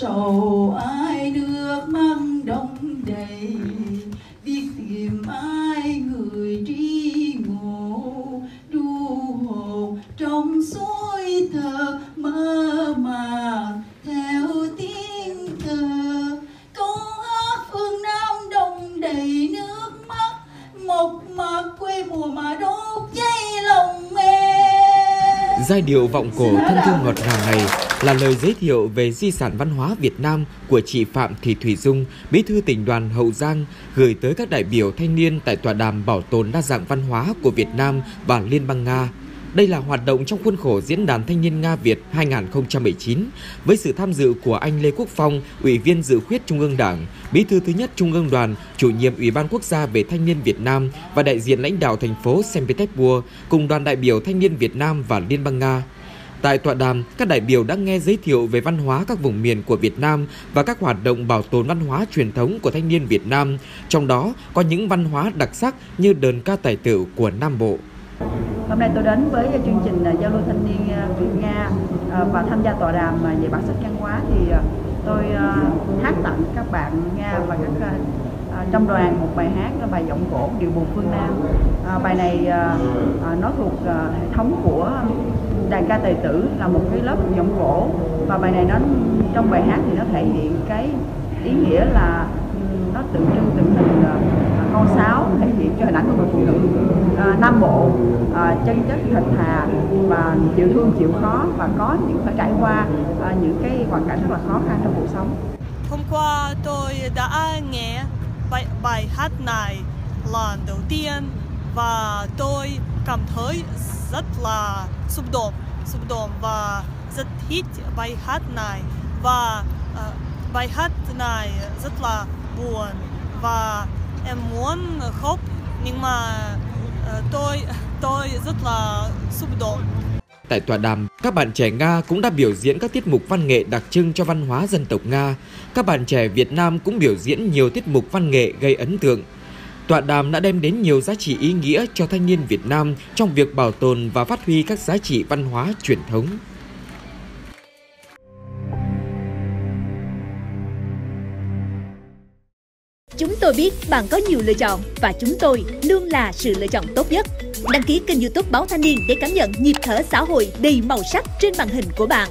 sầu ai nước mắt đông đầy biết tìm ai người tri ngộ đu hồn trong suối thơ mơ màng, theo tiếng thơ. Câu hát phương nam đông đầy nước mắt một mặt quê mùa mà đốt cháy lòng em. Giai điệu vọng cổ thân thương ngọt ngào này là lời giới thiệu về di sản văn hóa Việt Nam của chị Phạm Thị Thủy Dung, bí thư tỉnh đoàn Hậu Giang, gửi tới các đại biểu thanh niên tại tọa đàm bảo tồn đa dạng văn hóa của Việt Nam và Liên bang Nga. Đây là hoạt động trong khuôn khổ Diễn đàn Thanh niên Nga Việt 2019 với sự tham dự của anh Lê Quốc Phong, Ủy viên dự khuyết Trung ương Đảng, Bí thư thứ nhất Trung ương Đoàn, chủ nhiệm Ủy ban Quốc gia về Thanh niên Việt Nam và đại diện lãnh đạo thành phố Saint Petersburg cùng đoàn đại biểu Thanh niên Việt Nam và Liên bang Nga. Tại tọa đàm, các đại biểu đã nghe giới thiệu về văn hóa các vùng miền của Việt Nam và các hoạt động bảo tồn văn hóa truyền thống của thanh niên Việt Nam, trong đó có những văn hóa đặc sắc như đờn ca tài tử của Nam Bộ. Hôm nay tôi đến với chương trình à, giao lưu thanh niên à, Việt Nga à, và tham gia tọa đàm về bản sắc văn hóa thì tôi hát tặng các bạn Nga và các à, trong đoàn một bài hát là bài giọng cổ điệu buồn phương Nam. À, bài này à, à, nó thuộc à, hệ thống của đàn ca tài tử là một cái lớp giọng cổ và bài này nó trong bài hát thì nó thể hiện cái ý nghĩa là nó tượng trưng tượng hình à, con sáo thể hiện cho hình ảnh của người phụ nữ à, nam bộ à, chân chất thật thà và chịu thương chịu khó và có những phải trải qua à, những cái hoàn cảnh rất là khó khăn trong cuộc sống Hôm qua tôi đã nghe bài, bài hát này lần đầu tiên và tôi cảm thấy rất là xúc động, xúc động và rất thích bài hát này. Và uh, bài hát này rất là buồn và em muốn khóc nhưng mà uh, tôi tôi rất là xúc động. Tại tọa đàm, các bạn trẻ Nga cũng đã biểu diễn các tiết mục văn nghệ đặc trưng cho văn hóa dân tộc Nga. Các bạn trẻ Việt Nam cũng biểu diễn nhiều tiết mục văn nghệ gây ấn tượng. Tọa đàm đã đem đến nhiều giá trị ý nghĩa cho thanh niên Việt Nam trong việc bảo tồn và phát huy các giá trị văn hóa truyền thống. Chúng tôi biết bạn có nhiều lựa chọn và chúng tôi luôn là sự lựa chọn tốt nhất. Đăng ký kênh youtube Báo Thanh niên để cảm nhận nhịp thở xã hội đầy màu sắc trên màn hình của bạn.